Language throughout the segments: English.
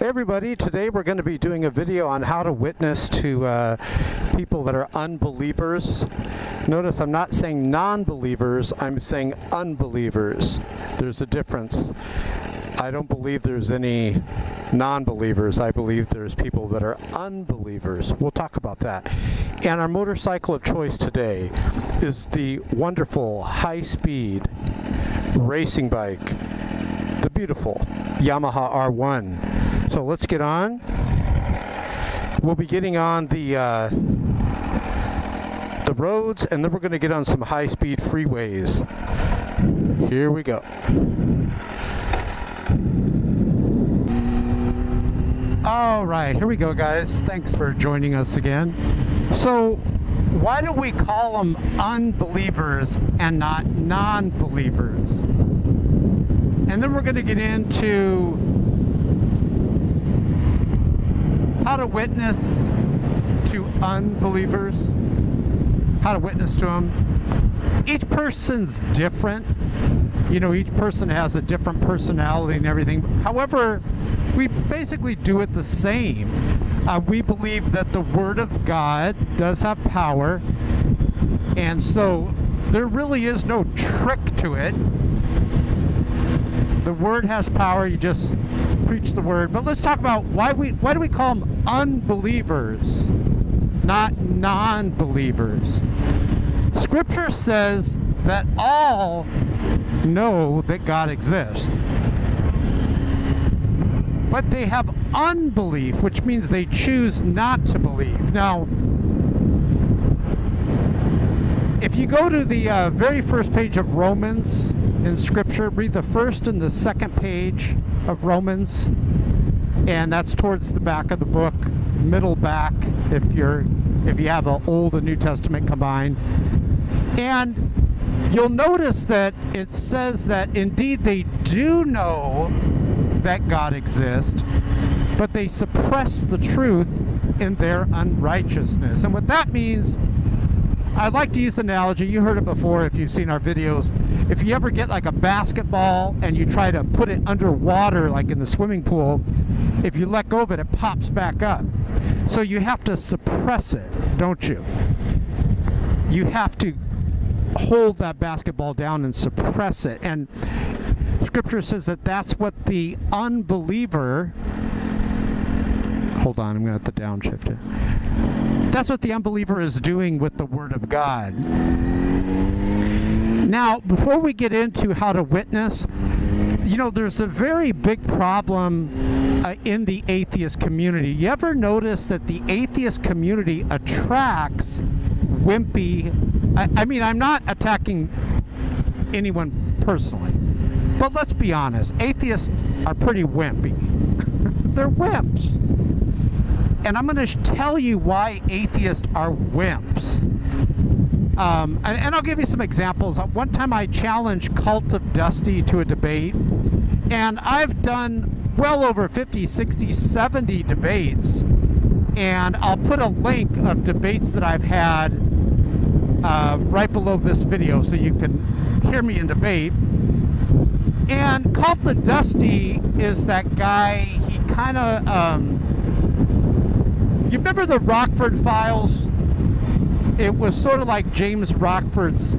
everybody today we're going to be doing a video on how to witness to uh, people that are unbelievers. Notice i'm not saying non-believers i'm saying unbelievers. There's a difference. I don't believe there's any non-believers i believe there's people that are unbelievers. We'll talk about that. And our motorcycle of choice today is the wonderful high-speed racing bike the beautiful Yamaha R1. So let's get on. We'll be getting on the uh, the roads and then we're going to get on some high-speed freeways. Here we go. All right, here we go guys. Thanks for joining us again. So why do we call them unbelievers and not non-believers? And then we're going to get into how to witness to unbelievers, how to witness to them. Each person's different. You know, each person has a different personality and everything. However, we basically do it the same. Uh, we believe that the Word of God does have power, and so there really is no trick to it the word has power. You just preach the word. But let's talk about why we why do we call them unbelievers, not non-believers? Scripture says that all know that God exists. But they have unbelief, which means they choose not to believe. Now, if you go to the uh, very first page of Romans, in Scripture. Read the first and the second page of Romans, and that's towards the back of the book, middle back, if you're if you have an Old and New Testament combined. And you'll notice that it says that indeed they do know that God exists, but they suppress the truth in their unrighteousness. And what that means I like to use the analogy, you heard it before if you've seen our videos. If you ever get like a basketball and you try to put it underwater, like in the swimming pool, if you let go of it, it pops back up. So you have to suppress it, don't you? You have to hold that basketball down and suppress it. And scripture says that that's what the unbeliever hold on, I'm going to have to downshift it. That's what the unbeliever is doing with the Word of God. Now, before we get into how to witness, you know, there's a very big problem uh, in the atheist community. You ever notice that the atheist community attracts wimpy? I, I mean, I'm not attacking anyone personally, but let's be honest, atheists are pretty wimpy. They're wimps. And I'm going to tell you why atheists are wimps. Um, and, and, I'll give you some examples. One time I challenged Cult of Dusty to a debate, and I've done well over 50, 60, 70 debates. And I'll put a link of debates that I've had uh, right below this video so you can hear me in debate. And Cult of Dusty is that guy, he kind of. Um, you remember the Rockford Files? It was sort of like James Rockford's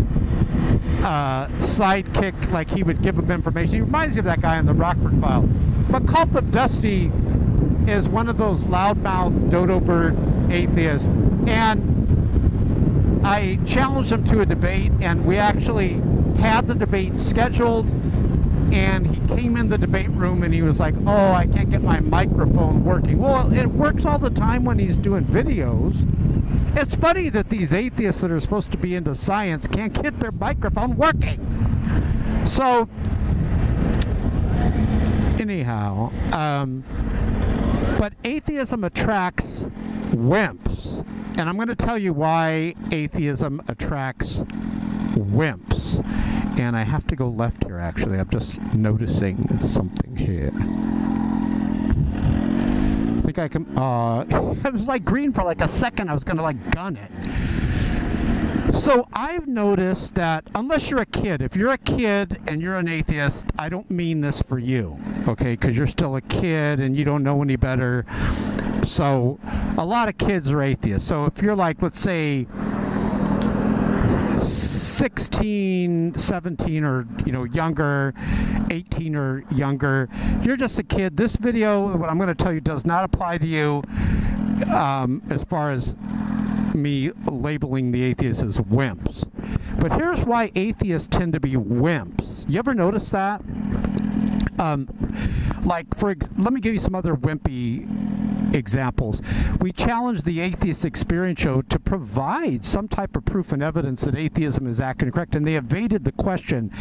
uh, sidekick, like he would give him information. He reminds me of that guy in the Rockford File. But Cult of Dusty is one of those loudmouth dodo bird atheists. And I challenged him to a debate, and we actually had the debate scheduled and he came in the debate room and he was like, oh, I can't get my microphone working. Well, it works all the time when he's doing videos. It's funny that these atheists that are supposed to be into science can't get their microphone working. So, anyhow, um, but atheism attracts wimps. And I'm going to tell you why atheism attracts wimps. And I have to go left here actually. I'm just noticing something here. I think I can, uh, it was like green for like a second. I was gonna like gun it. So I've noticed that unless you're a kid, if you're a kid and you're an atheist, I don't mean this for you, okay? Because you're still a kid and you don't know any better. So a lot of kids are atheists. So if you're like, let's say, 16, 17 or you know younger, 18 or younger, you're just a kid. This video, what I'm going to tell you, does not apply to you um, as far as me labeling the atheists as wimps. But here's why atheists tend to be wimps. You ever notice that? Um, like, for let me give you some other wimpy examples. We challenged the Atheist Experience Show to provide some type of proof and evidence that atheism is accurate and correct, and they evaded the question.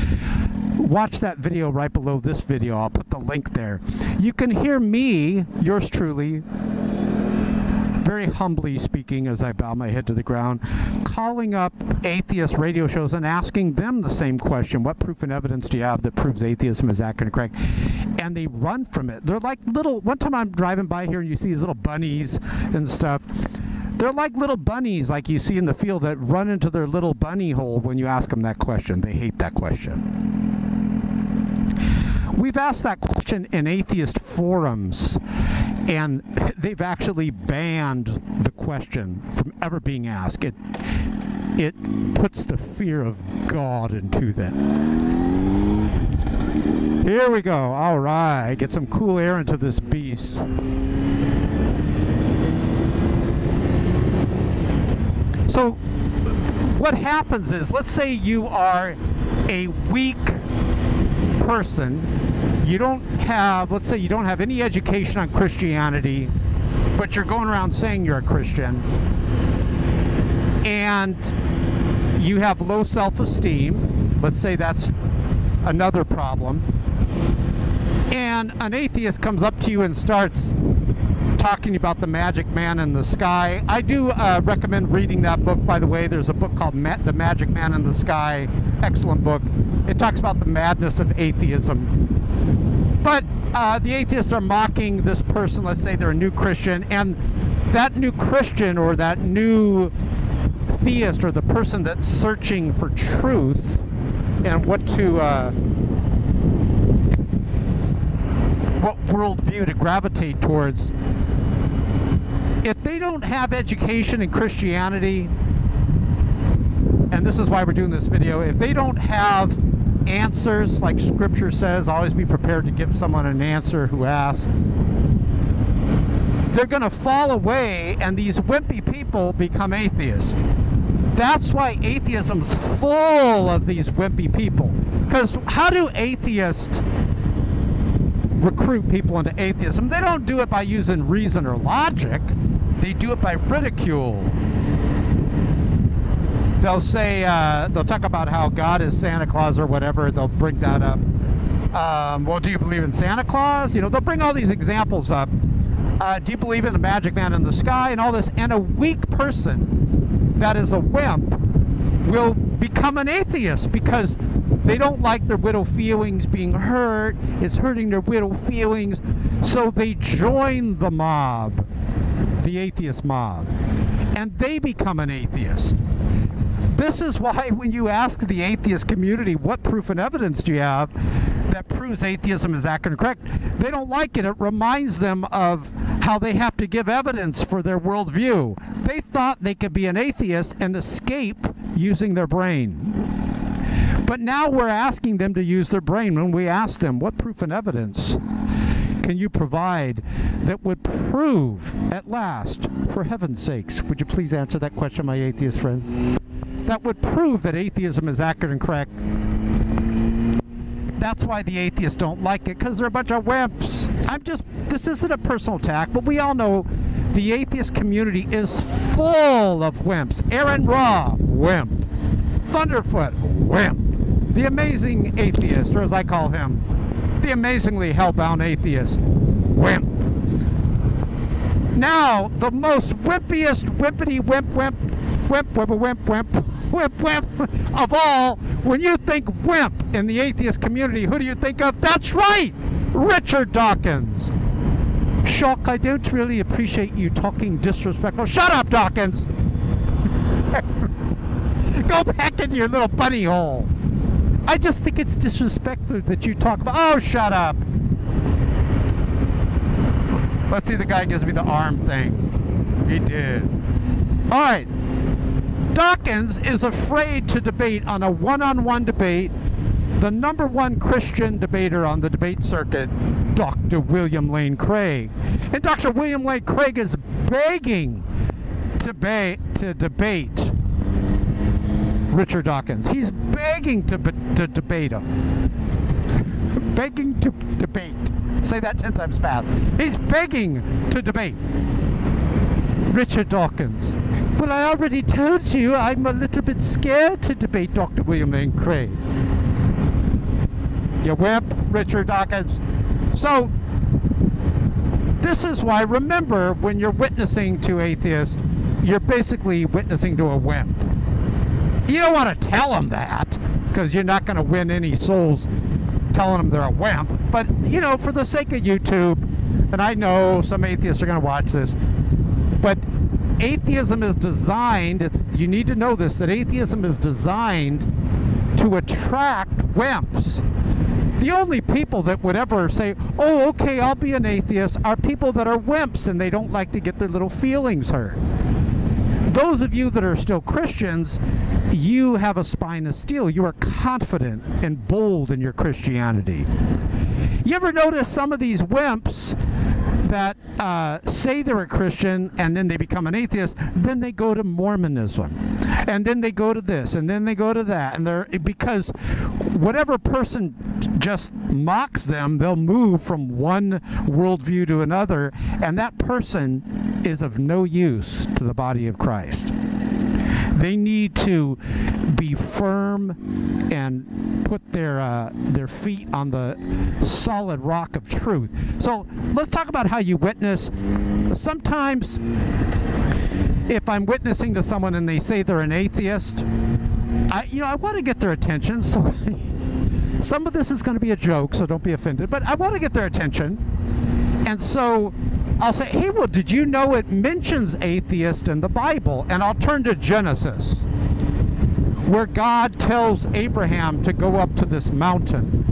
Watch that video right below this video. I'll put the link there. You can hear me, yours truly, very humbly speaking as I bow my head to the ground, calling up atheist radio shows and asking them the same question What proof and evidence do you have that proves atheism is accurate and correct? And they run from it. They're like little, one time I'm driving by here and you see these little bunnies and stuff. They're like little bunnies, like you see in the field, that run into their little bunny hole when you ask them that question. They hate that question. We've asked that question in atheist forums, and they've actually banned the question from ever being asked. It, it puts the fear of God into them. Here we go. All right. Get some cool air into this beast. So, what happens is, let's say you are a weak person, you don't have, let's say you don't have any education on Christianity, but you're going around saying you're a Christian, and you have low self esteem, let's say that's another problem, and an atheist comes up to you and starts talking about the magic man in the sky. I do uh, recommend reading that book, by the way. There's a book called Ma- The Magic Man in the Sky. Excellent book. It talks about the madness of atheism. But uh, the atheists are mocking this person, let's say they're a new Christian, and that new Christian or that new theist or the person that's searching for truth and what to. Uh, what worldview to gravitate towards if they don't have education in Christianity, and this is why we're doing this video, if they don't have answers, like Scripture says, always be prepared to give someone an answer who asks, they're going to fall away, and these wimpy people become atheists. That's why atheism's full of these wimpy people. Because how do atheists recruit people into atheism? They don't do it by using reason or logic. They do it by ridicule. They'll say, uh, they'll talk about how God is Santa Claus or whatever. They'll bring that up. Um, well, do you believe in Santa Claus? You know, they'll bring all these examples up. Uh, do you believe in the magic man in the sky and all this? And a weak person that is a wimp will become an atheist because they don't like their widow feelings being hurt. It's hurting their widow feelings. So they join the mob the atheist mob, and they become an atheist. This is why when you ask the atheist community what proof and evidence do you have that proves atheism is accurate correct, they don't like it. It reminds them of how they have to give evidence for their worldview. They thought they could be an atheist and escape using their brain. But now we're asking them to use their brain when we ask them, what proof and evidence can you provide that would prove at last, for heaven's sakes, would you please answer that question, my atheist friend? That would prove that atheism is accurate and correct. That's why the atheists don't like it, because they're a bunch of wimps. I'm just, this isn't a personal attack, but we all know the atheist community is full of wimps. Aron Ra, wimp. Thunderfoot, wimp. The amazing atheist, or as I call him, the amazingly hellbound atheist. Wimp. Now, the most wimpiest, wimpity, wimp, wimp, wimp, wimp, wimp, wimp, wimp, wimp wimp. of all, when you think wimp in the atheist community, who do you think of? That's right! Richard Dawkins. Shock, I don't really appreciate you talking disrespectful. Shut up, Dawkins! Go back into your little bunny hole. I just think it's disrespectful that you talk about. Oh, shut up. Let's see, the guy gives me the arm thing. He did. All right. Dawkins is afraid to debate on a one on one debate the number one Christian debater on the debate circuit, Dr. William Lane Craig. And Dr. William Lane Craig is begging to, ba- to debate Richard Dawkins. He's begging to, be- to debate him. begging to debate. Say that 10 times fast. He's begging to debate Richard Dawkins. Well, I already told you I'm a little bit scared to debate Dr. William Lane Craig. You wimp, Richard Dawkins. So, this is why, remember, when you're witnessing to atheists, you're basically witnessing to a wimp. You don't want to tell them that, because you're not going to win any souls telling them they're a wimp. But, you know, for the sake of YouTube, and I know some atheists are going to watch this, but atheism is designed, you need to know this, that atheism is designed to attract wimps. The only people that would ever say, oh, okay, I'll be an atheist, are people that are wimps and they don't like to get their little feelings hurt. Those of you that are still Christians, you have a spine of steel. You are confident and bold in your Christianity. You ever notice some of these wimps that uh, say they're a Christian and then they become an atheist, then they go to Mormonism, and then they go to this, and then they go to that, and they're because whatever person just mocks them, they'll move from one worldview to another, and that person is of no use to the body of Christ. They need to be firm and put their uh, their feet on the solid rock of truth. So let's talk about how you witness. Sometimes, if I'm witnessing to someone and they say they're an atheist, I you know I want to get their attention. So some of this is going to be a joke, so don't be offended. But I want to get their attention, and so I'll say, hey, well, did you know it mentions atheist in the Bible? And I'll turn to Genesis, where God tells Abraham to go up to this mountain.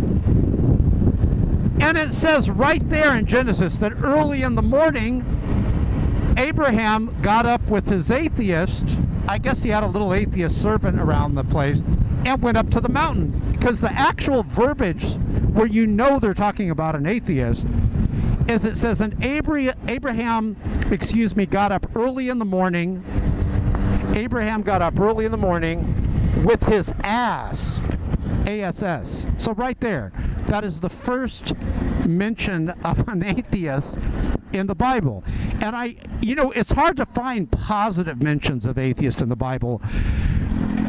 And it says right there in Genesis that early in the morning, Abraham got up with his atheist. I guess he had a little atheist servant around the place and went up to the mountain. Because the actual verbiage where you know they're talking about an atheist is it says, and Abraham, excuse me, got up early in the morning. Abraham got up early in the morning with his ass, ASS. So right there, that is the first mention of an atheist in the Bible. And I, you know, it's hard to find positive mentions of atheists in the Bible.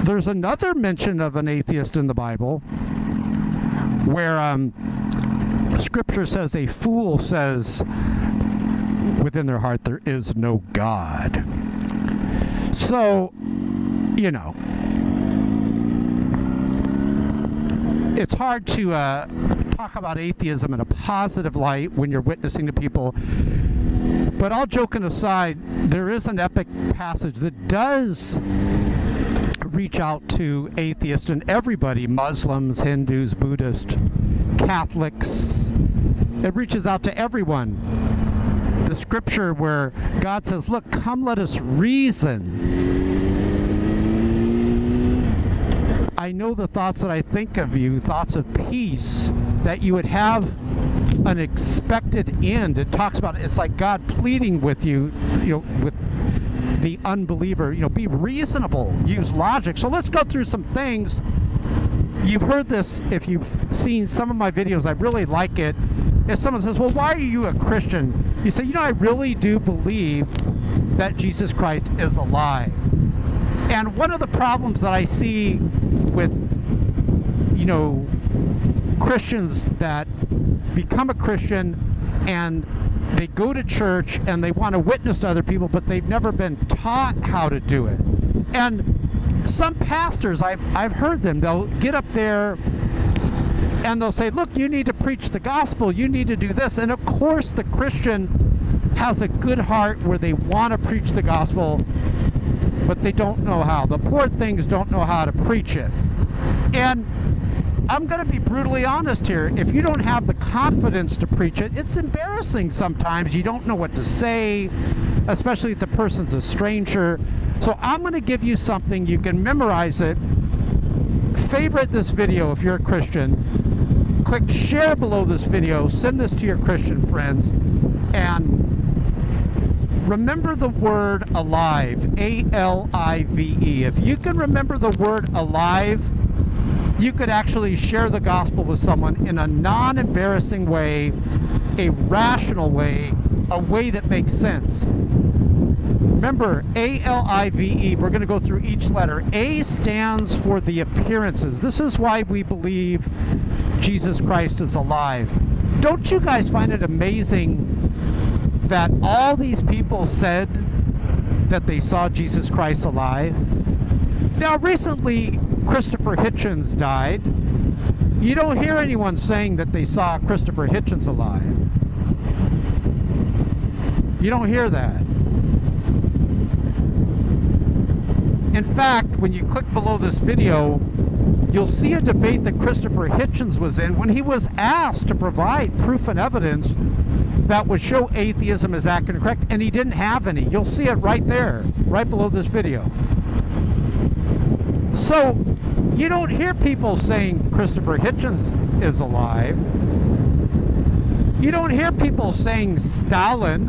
There's another mention of an atheist in the Bible where um, Scripture says a fool says within their heart there is no God. So, you know, it's hard to uh, talk about atheism in a positive light when you're witnessing to people. But all joking aside, there is an epic passage that does reach out to atheists and everybody Muslims, Hindus, Buddhists, Catholics. It reaches out to everyone. The scripture where God says, Look, come let us reason. I know the thoughts that I think of you, thoughts of peace, that you would have an expected end. It talks about it's like God pleading with you, you know, with the unbeliever, you know, be reasonable, use logic. So let's go through some things you've heard this if you've seen some of my videos. I really like it. If someone says, well, why are you a Christian? You say, you know, I really do believe that Jesus Christ is alive. And one of the problems that I see with, you know, Christians that become a Christian and they go to church and they want to witness to other people, but they've never been taught how to do it. And some pastors, I've, I've heard them, they'll get up there and they'll say, look, you need to preach the gospel, you need to do this. And of course, the Christian has a good heart where they want to preach the gospel. but they don't know how. The poor things don't know how to preach it. And I'm going to be brutally honest here. If you don't have the confidence to preach it, it's embarrassing sometimes. You don't know what to say, especially if the person's a stranger. So I'm going to give you something. You can memorize it. Favorite this video if you're a Christian. Click share below this video. Send this to your Christian friends. And remember the word alive. A-L-I-V-E. If you can remember the word alive, you could actually share the gospel with someone in a non embarrassing way, a rational way, a way that makes sense. Remember, A L I V E, we're going to go through each letter. A stands for the appearances. This is why we believe Jesus Christ is alive. Don't you guys find it amazing that all these people said that they saw Jesus Christ alive? Now, recently, Christopher Hitchens died, you don't hear anyone saying that they saw Christopher Hitchens alive. You don't hear that. In fact, when you click below this video, you'll see a debate that Christopher Hitchens was in when he was asked to provide proof and evidence that would show atheism is accurate and correct, and he didn't have any. You'll see it right there, right below this video. So you don't hear people saying Christopher Hitchens is alive. You don't hear people saying Stalin,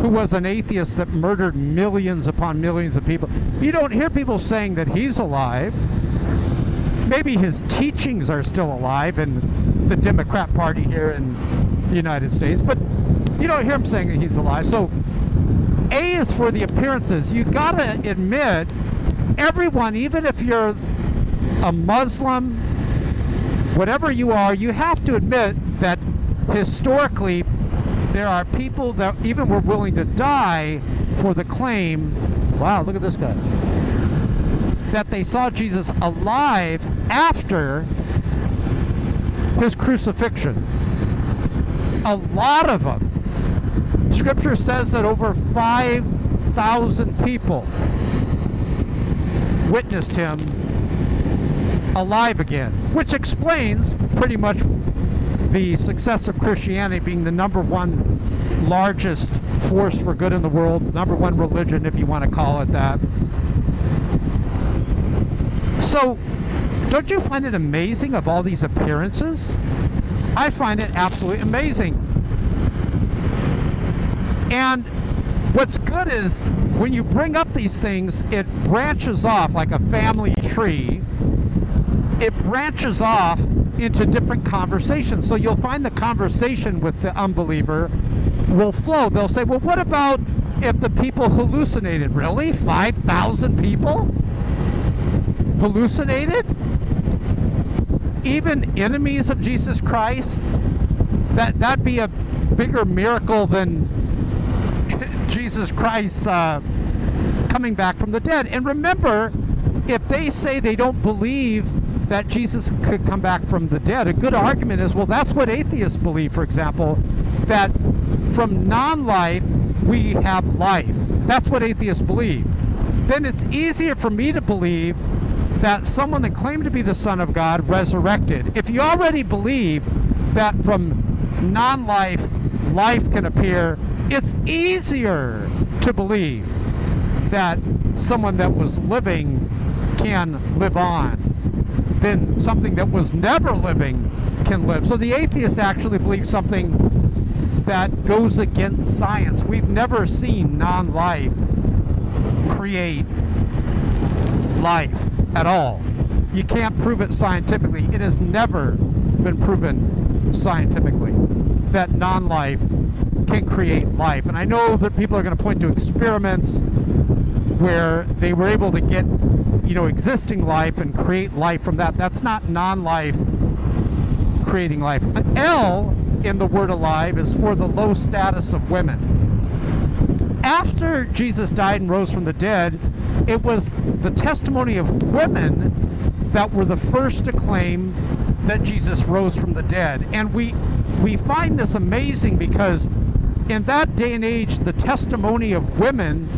who was an atheist that murdered millions upon millions of people. You don't hear people saying that he's alive. Maybe his teachings are still alive in the Democrat Party here in the United States, but you don't hear him saying that he's alive. So A is for the appearances. You gotta admit everyone, even if you're a Muslim, whatever you are, you have to admit that historically there are people that even were willing to die for the claim, wow, look at this guy, that they saw Jesus alive after his crucifixion. A lot of them. Scripture says that over 5,000 people witnessed him alive again, which explains pretty much the success of Christianity being the number one largest force for good in the world, number one religion, if you want to call it that. So, don't you find it amazing of all these appearances? I find it absolutely amazing. And what's good is when you bring up these things, it branches off like a family tree. It branches off into different conversations. So you'll find the conversation with the unbeliever will flow. They'll say, well, what about if the people hallucinated? Really? 5,000 people hallucinated? Even enemies of Jesus Christ? That, that'd be a bigger miracle than Jesus Christ uh, coming back from the dead. And remember, if they say they don't believe that Jesus could come back from the dead, a good argument is, well, that's what atheists believe, for example, that from non-life we have life. That's what atheists believe. Then it's easier for me to believe that someone that claimed to be the Son of God resurrected. If you already believe that from non-life life can appear, it's easier to believe that someone that was living can live on than something that was never living can live. So the atheist actually believes something that goes against science. We've never seen non-life create life at all. You can't prove it scientifically. It has never been proven scientifically that non-life can create life. And I know that people are going to point to experiments where they were able to get, you know, existing life and create life from that. That's not non-life creating life. L in the word alive is for the low status of women. After Jesus died and rose from the dead, it was the testimony of women that were the first to claim that Jesus rose from the dead. And we we find this amazing because in that day and age the testimony of women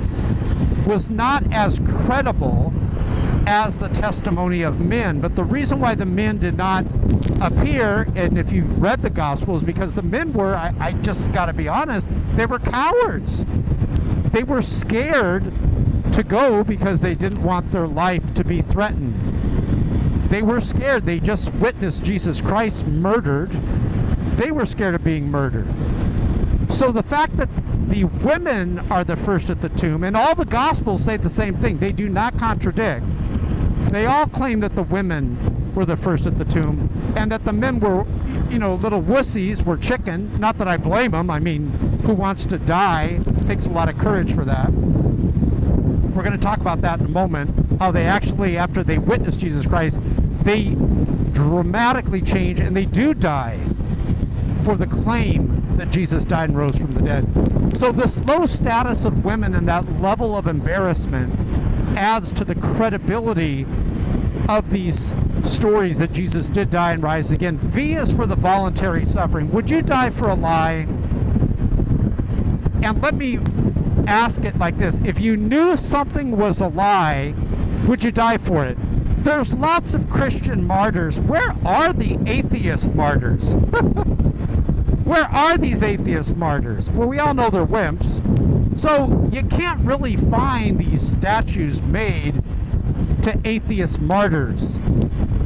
was not as credible as the testimony of men. But the reason why the men did not appear, and if you've read the Gospels, because the men were, I, I just got to be honest, they were cowards. They were scared to go because they didn't want their life to be threatened. They were scared. They just witnessed Jesus Christ murdered. They were scared of being murdered. So the fact that the women are the first at the tomb, and all the Gospels say the same thing, they do not contradict. They all claim that the women were the first at the tomb, and that the men were, you know, little wussies, were chicken. Not that I blame them. I mean, who wants to die? It takes a lot of courage for that. We're going to talk about that in a moment. How they actually, after they witness Jesus Christ, they dramatically change and they do die for the claim that Jesus died and rose from the dead. So this low status of women and that level of embarrassment adds to the credibility of these stories that Jesus did die and rise again. V is for the voluntary suffering. Would you die for a lie? And let me ask it like this. If you knew something was a lie, would you die for it? There's lots of Christian martyrs. Where are the atheist martyrs? Where are these atheist martyrs? Well, we all know they're wimps. So you can't really find these statues made to atheist martyrs.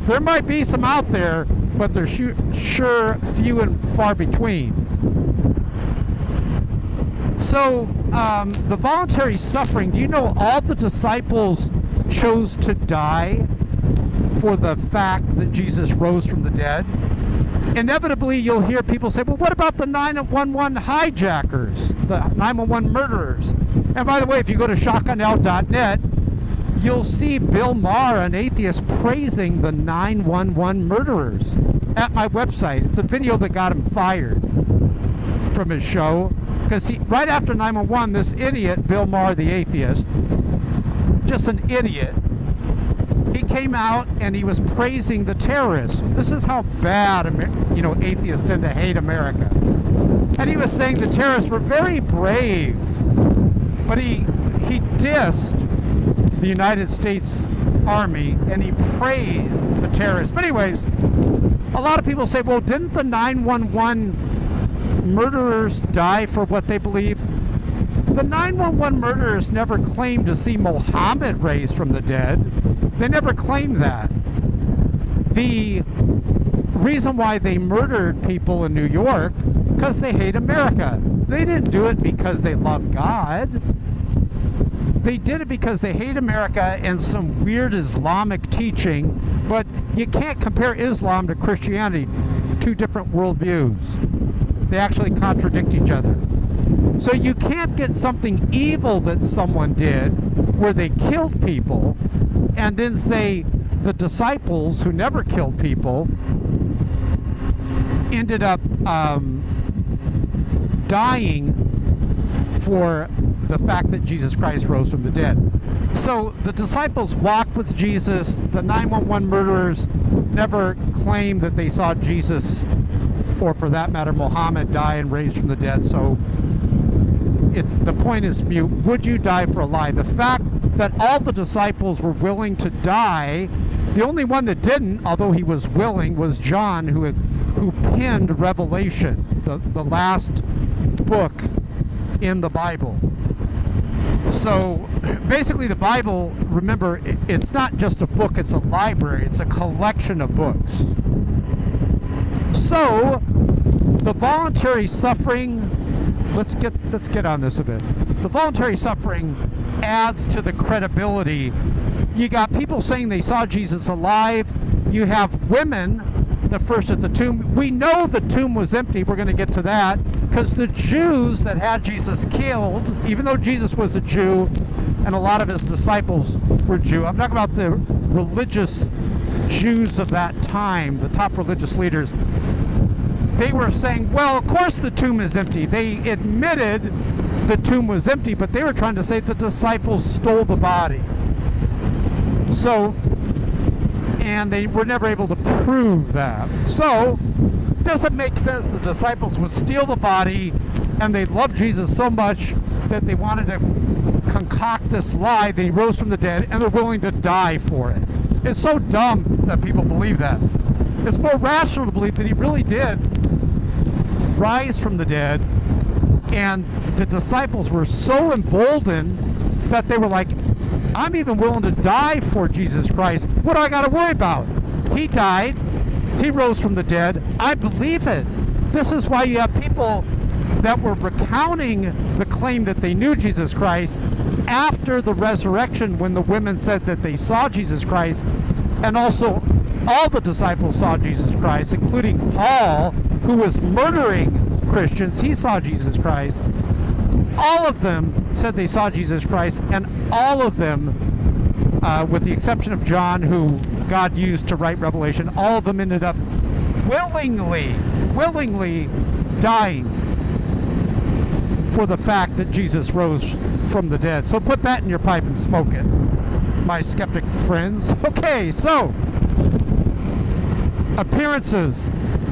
There might be some out there, but they're sure few and far between. So um, the voluntary suffering, do you know all the disciples chose to die for the fact that Jesus rose from the dead? Inevitably, you'll hear people say, well, what about the 911 hijackers, the 911 murderers? And by the way, if you go to shockawenow.net, you'll see Bill Maher, an atheist, praising the 911 murderers at my website. It's a video that got him fired from his show. Because he, right after 911, this idiot, Bill Maher, the atheist, just an idiot, he came out and he was praising the terrorists. This is how bad, you know, atheists tend to hate America. And he was saying the terrorists were very brave, but he he dissed the United States Army and he praised the terrorists. But anyways, a lot of people say, well, didn't the 911 murderers die for what they believe? The 911 murderers never claimed to see Mohammed raised from the dead. They never claimed that. The reason why they murdered people in New York, because they hate America. They didn't do it because they love God. They did it because they hate America and some weird Islamic teaching, but you can't compare Islam to Christianity. Two different worldviews. They actually contradict each other. So you can't get something evil that someone did where they killed people and then say the disciples who never killed people ended up um, dying for the fact that Jesus Christ rose from the dead. So the disciples walked with Jesus. The 911 murderers never claimed that they saw Jesus, or for that matter, Muhammad, die and raise from the dead. So it's the point is mute. Would you die for a lie? The fact that all the disciples were willing to die, the only one that didn't, although he was willing, was John, who had, who penned Revelation, the, the last book in the Bible. So basically, the Bible, remember, it's not just a book, it's a library, it's a collection of books. So, the voluntary suffering let's get let's get on this a bit. The voluntary suffering adds to the credibility. You got people saying they saw Jesus alive. You have women, the first at the tomb. We know the tomb was empty. We're going to get to that because the Jews that had Jesus killed, even though Jesus was a Jew and a lot of his disciples were Jew. I'm talking about the religious Jews of that time, the top religious leaders they were saying, well, of course the tomb is empty. They admitted the tomb was empty, but they were trying to say the disciples stole the body. So, and they were never able to prove that. So, does it make sense the disciples would steal the body and they loved Jesus so much that they wanted to concoct this lie that he rose from the dead, and they're willing to die for it. It's so dumb that people believe that. It's more rational to believe that he really did rise from the dead, and the disciples were so emboldened that they were like, I'm even willing to die for Jesus Christ. What do I got to worry about? He died. He rose from the dead. I believe it. This is why you have people that were recounting the claim that they knew Jesus Christ after the resurrection when the women said that they saw Jesus Christ and also all the disciples saw Jesus Christ, including Paul, who was murdering Christians. He saw Jesus Christ. All of them said they saw Jesus Christ, and all of them, uh, with the exception of John, who God used to write Revelation, all of them ended up willingly, willingly dying for the fact that Jesus rose from the dead. So put that in your pipe and smoke it, my skeptic friends. Okay, so appearances,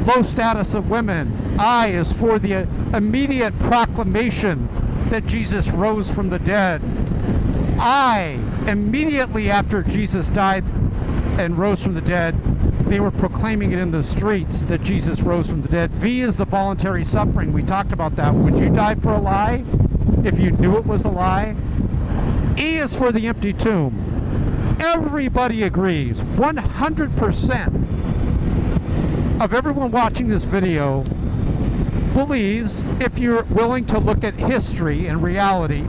low status of women. I is for the immediate proclamation that Jesus rose from the dead. I, immediately after Jesus died and rose from the dead, they were proclaiming it in the streets that Jesus rose from the dead. V is the voluntary suffering. We talked about that. Would you die for a lie if you knew it was a lie? E is for the empty tomb. Everybody agrees, 100% of everyone watching this video believes, if you're willing to look at history and reality,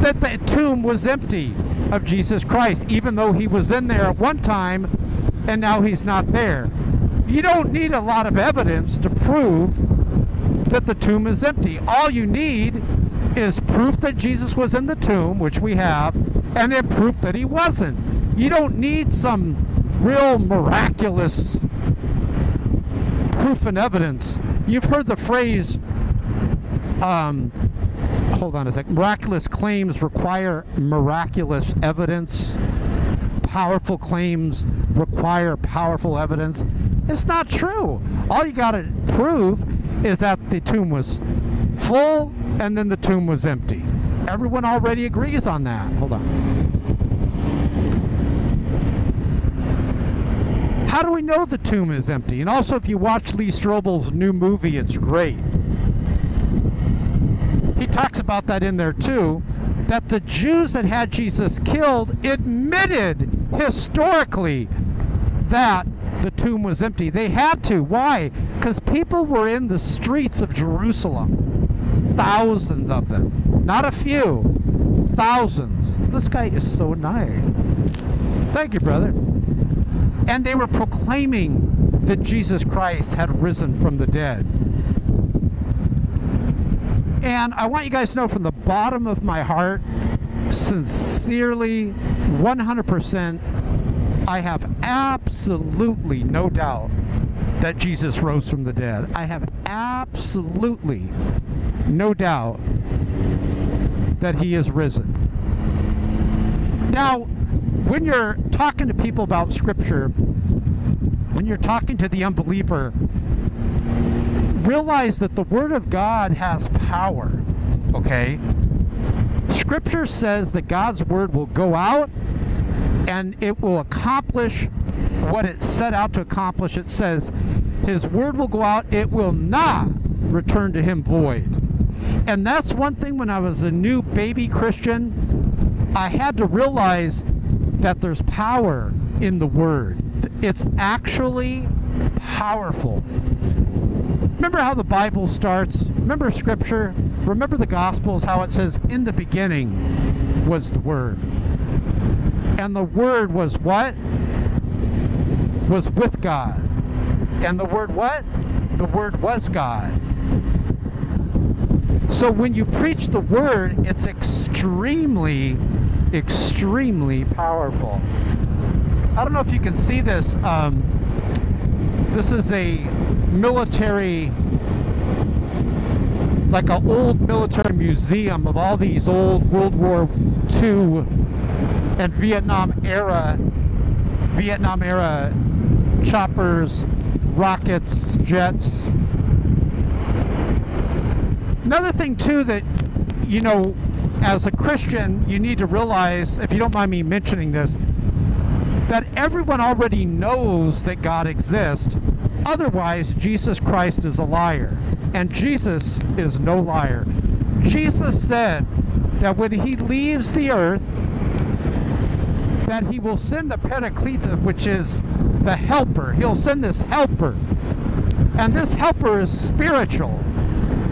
that the tomb was empty of Jesus Christ, even though he was in there at one time and now he's not there. You don't need a lot of evidence to prove that the tomb is empty. All you need is proof that Jesus was in the tomb, which we have, and then proof that he wasn't. You don't need some real miraculous proof and evidence. You've heard the phrase, um, hold on a sec, miraculous claims require miraculous evidence. Powerful claims require powerful evidence. It's not true. All you got to prove is that the tomb was full and then the tomb was empty. Everyone already agrees on that. Hold on. How do we know the tomb is empty? And also, if you watch Lee Strobel's new movie, it's great. He talks about that in there too, that the Jews that had Jesus killed admitted historically that the tomb was empty. They had to. Why? Because people were in the streets of Jerusalem. Thousands of them. Not a few. Thousands. This guy is so nice. Thank you, brother. And they were proclaiming that Jesus Christ had risen from the dead. And I want you guys to know from the bottom of my heart, sincerely, 100%, I have absolutely no doubt that Jesus rose from the dead. I have absolutely no doubt that he is risen. Now, when you're talking to people about Scripture, when you're talking to the unbeliever, realize that the Word of God has power, okay? Scripture says that God's Word will go out and it will accomplish what it set out to accomplish. It says, His Word will go out, it will not return to Him void. And that's one thing when I was a new baby Christian, I had to realize that there's power in the Word. It's actually powerful. Remember how the Bible starts? Remember Scripture? Remember the Gospels, how it says, In the beginning was the Word. And the Word was what? Was with God. And the Word what? The Word was God. So when you preach the Word, it's extremely, extremely powerful. I don't know if you can see this. Um, this is a military, like an old military museum of all these old World War II and Vietnam era, Vietnam era choppers, rockets, jets. Another thing too that you know, as a Christian, you need to realize, if you don't mind me mentioning this, that everyone already knows that God exists. Otherwise, Jesus Christ is a liar. And Jesus is no liar. Jesus said that when he leaves the earth, that he will send the Paracletus, which is the helper. He'll send this helper. And this helper is spiritual.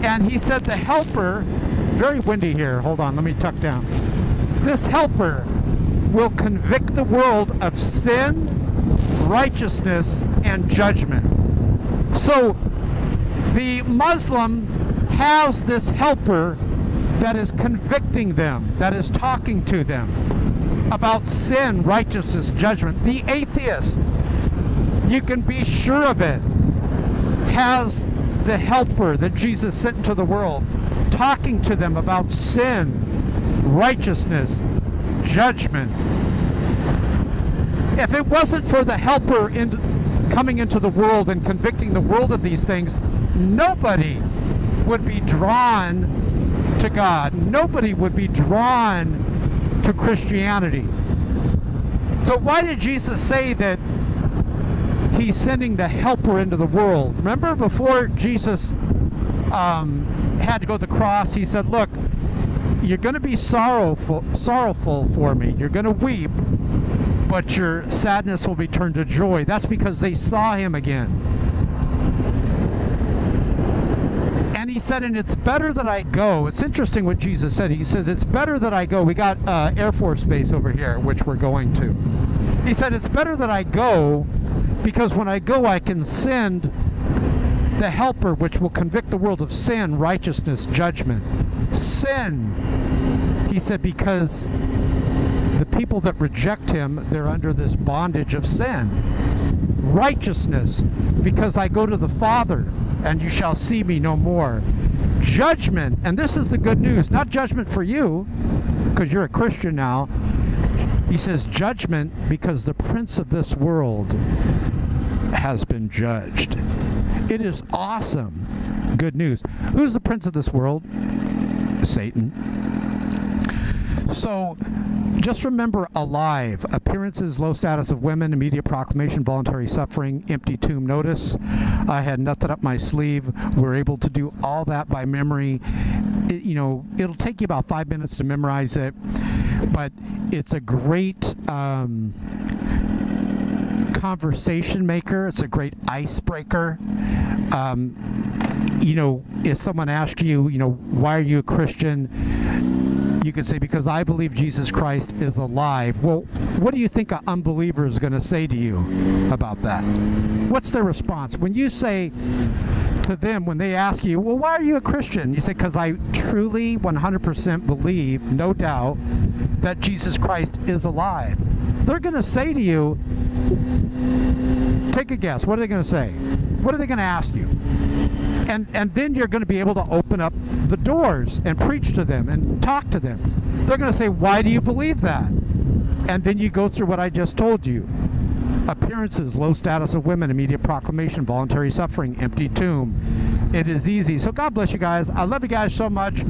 And he said the helper, very windy here. Hold on, let me tuck down. This helper will convict the world of sin, righteousness, and judgment. So the Muslim has this helper that is convicting them, that is talking to them about sin, righteousness, judgment. The atheist, you can be sure of it, has the helper that Jesus sent into the world, talking to them about sin, righteousness, judgment. If it wasn't for the helper in coming into the world and convicting the world of these things, nobody would be drawn to God. Nobody would be drawn to Christianity. So why did Jesus say that he's sending the helper into the world? Remember before Jesus um, had to go to the cross, he said, look, you're going to be sorrowful, sorrowful for me. You're going to weep, but your sadness will be turned to joy. That's because they saw him again. And he said, and it's better that I go. It's interesting what Jesus said. He says, it's better that I go. We got uh, Air Force Base over here, which we're going to. He said, it's better that I go because when I go, I can send the helper which will convict the world of sin, righteousness, judgment. Sin, he said, because the people that reject him, they're under this bondage of sin. Righteousness, because I go to the Father and you shall see me no more. Judgment, and this is the good news, not judgment for you, because you're a Christian now. He says judgment because the prince of this world has been judged. It is awesome. Good news. Who's the prince of this world? Satan. So just remember alive appearances low status of women immediate proclamation voluntary suffering empty tomb notice i had nothing up my sleeve we're able to do all that by memory it, you know it'll take you about five minutes to memorize it but it's a great um, conversation maker. It's a great icebreaker. Um, you know, if someone asks you, you know, why are you a Christian? You could say, because I believe Jesus Christ is alive. Well, what do you think an unbeliever is going to say to you about that? What's their response? When you say to them, when they ask you, well, why are you a Christian? You say, because I truly 100% believe, no doubt, that Jesus Christ is alive. They're going to say to you, Take a guess. What are they going to say? What are they going to ask you? And and then you're going to be able to open up the doors and preach to them and talk to them. They're going to say, "Why do you believe that?" And then you go through what I just told you. Appearances, low status of women, immediate proclamation, voluntary suffering, empty tomb. It is easy. So God bless you guys. I love you guys so much.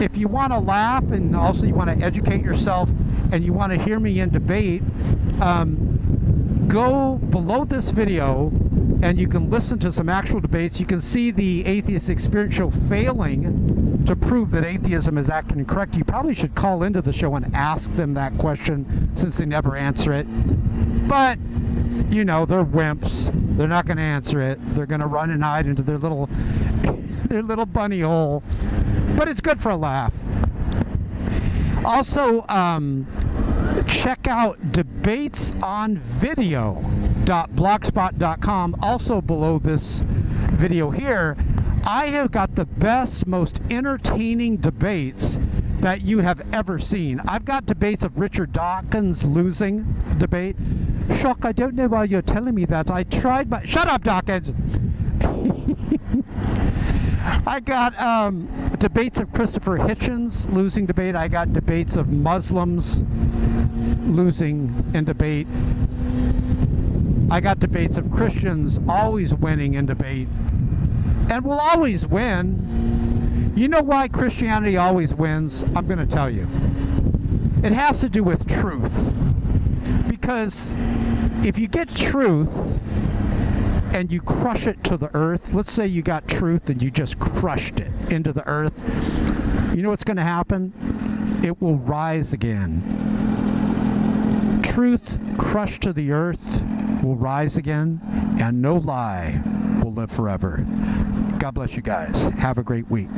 If you want to laugh and also you want to educate yourself and you want to hear me in debate, um, go below this video and you can listen to some actual debates. You can see the Atheist Experience Show failing to prove that atheism is acting correct. You probably should call into the show and ask them that question since they never answer it. But, you know, they're wimps. They're not going to answer it. They're going to run and hide into their little, their little bunny hole. But it's good for a laugh. Also, um, check out debatesonvideo.blogspot.com. Also below this video here, I have got the best, most entertaining debates that you have ever seen. I've got debates of Richard Dawkins losing debate. Shock, I don't know why you're telling me that. I tried my... Shut up, Dawkins! I got um, debates of Christopher Hitchens losing debate. I got debates of Muslims losing in debate. I got debates of Christians always winning in debate and will always win You know why Christianity always wins? I'm going to tell you. It has to do with truth. Because if you get truth and you crush it to the earth, let's say you got truth and you just crushed it into the earth, you know what's going to happen? It will rise again. Truth crushed to the earth will rise again, and no lie will live forever. God bless you guys. Have a great week.